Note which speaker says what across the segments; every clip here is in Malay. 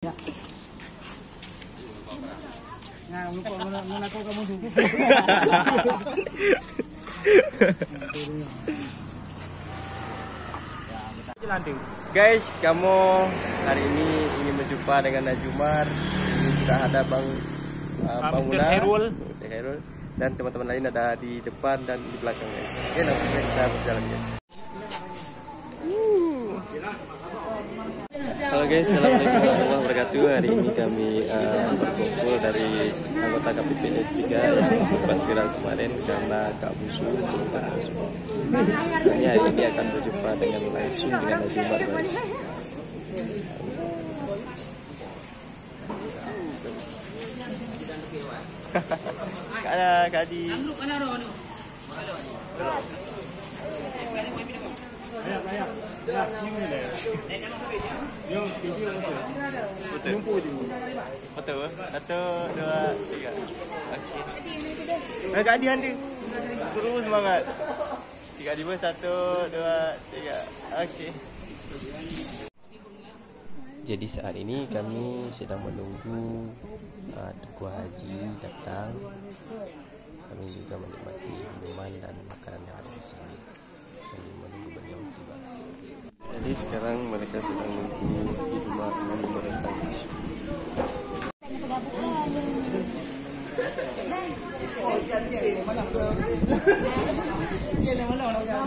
Speaker 1: Nah, lupa mana kau kamu dulu.
Speaker 2: Guys, kamu hari ini ingin berjumpa dengan Najumar. Ini sudah ada Bang uh, Bang
Speaker 1: Mr.
Speaker 2: Mr. Hairul dan teman-teman lain ada di depan dan di belakang guys. Oke, langsung saja kita berjalan guys. Guys, Assalamualaikum warahmatullahi wabarakatuh. Hari ini kami uh, berkumpul dari anggota KPPS 3 yang sempat viral kemarin karena Kak Busu sempat Busu Hanya hari ini akan berjumpa dengan langsung dengan Najumar guys. Kak ada, Kak Adi Satu, satu, dua, tiga. Okey. Nah, Kak Adi nanti Terus semangat. Tiga Adi pun satu, dua, tiga. Okey. Jadi saat ini kami sedang menunggu uh, Tuku Haji datang. Kami juga menikmati minuman dan makanan yang ada di sini. Sambil menunggu beliau tiba. Jadi sekarang mereka sedang menunggu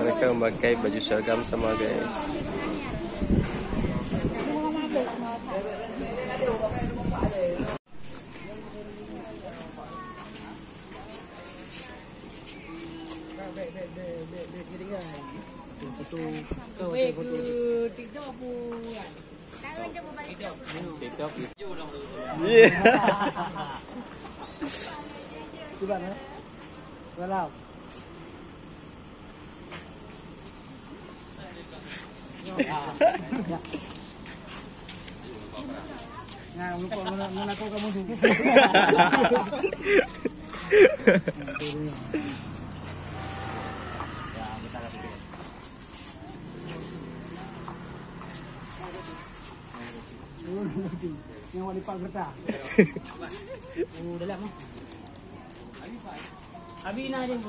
Speaker 2: Mereka memakai baju seragam sama guys.
Speaker 3: Weh pun
Speaker 2: Yeah.
Speaker 1: Cuba na. Walau. Nah, lupa mana mana kau kamu dulu. Yang wali pak kereta.
Speaker 3: Oh dalam ah. Abi na din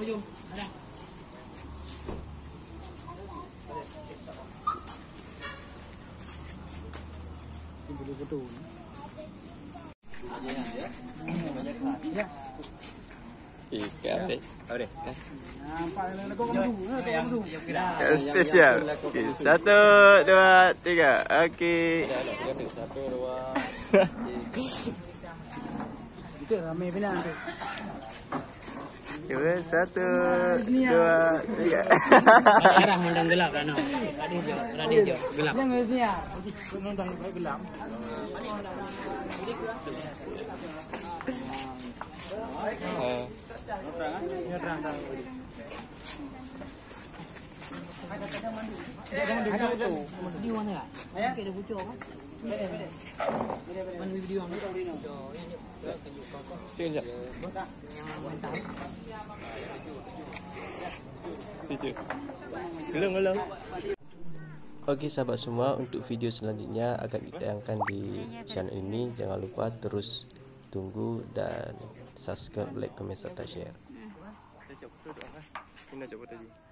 Speaker 1: nak kau kamu dulu. Kau kamu dulu.
Speaker 2: Yang spesial. Okay. Satu, dua, tiga. Okey. Satu, dua.
Speaker 1: Itu ramai benar tu.
Speaker 2: Dua, satu, dua, tiga.
Speaker 3: Arah mandang gelap kan. Tadi je, je gelap.
Speaker 1: Jangan ni ya. Nondang gelap.
Speaker 2: Oh.
Speaker 1: Ya terang terang.
Speaker 3: Di mana lah? Ya, kita bocor kan.
Speaker 2: Okey sahabat semua, untuk video selanjutnya akan ditayangkan di channel ini. Jangan lupa terus tunggu dan subscribe, like, comment serta share. Coba tadi.